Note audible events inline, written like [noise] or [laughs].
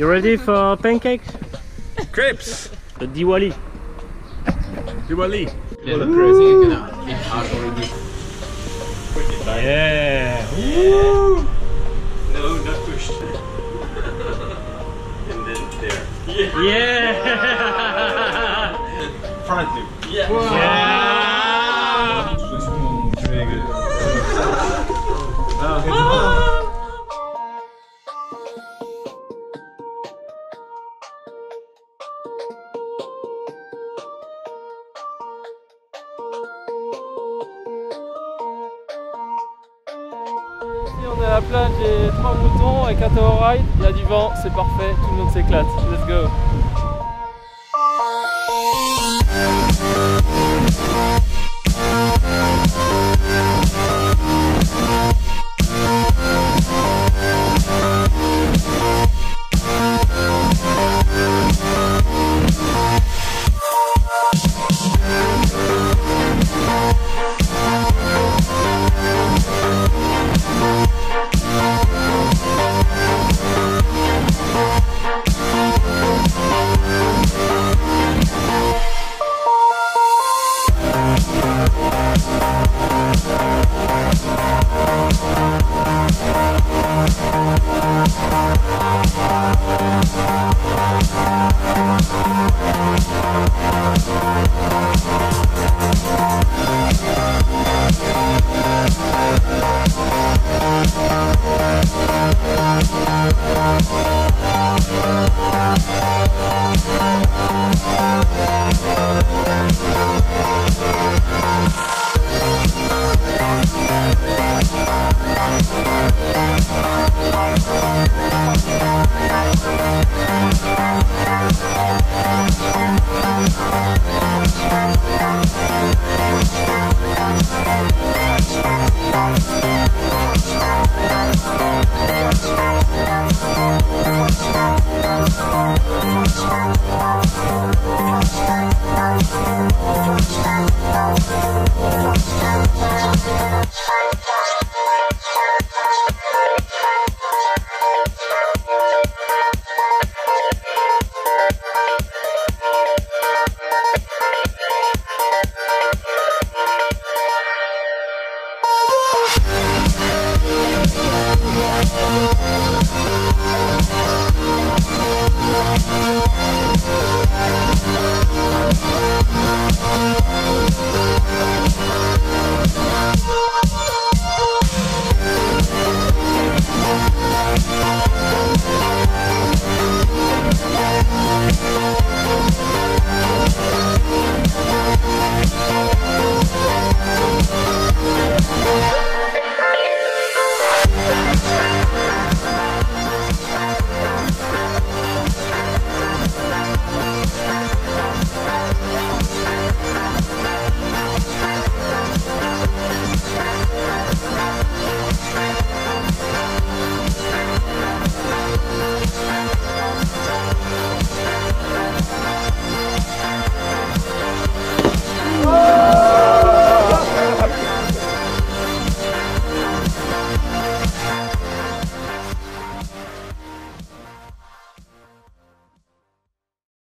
You ready for pancakes? Crepes! The Diwali. Diwali! Jävla crazy gonna eat hard already. Yeah. No, not pushed. [laughs] and then there. Yeah! Yeah. [laughs] Front loop. Yeah! yeah. On est à la plage des trois moutons avec un tower ride, il y a du vent, c'est parfait, tout le monde s'éclate. Let's go